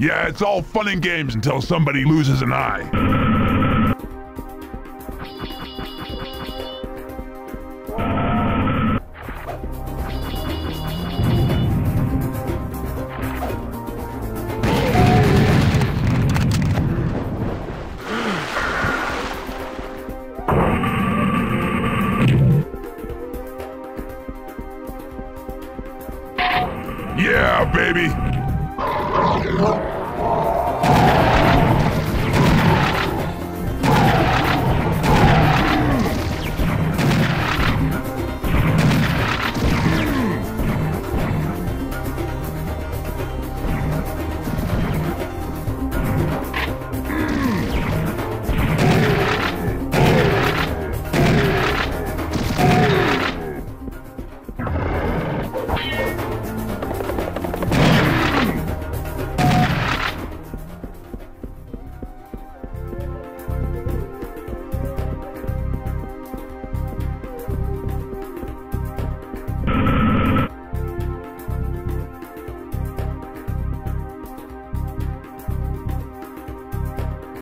Yeah, it's all fun and games until somebody loses an eye. Yeah, baby!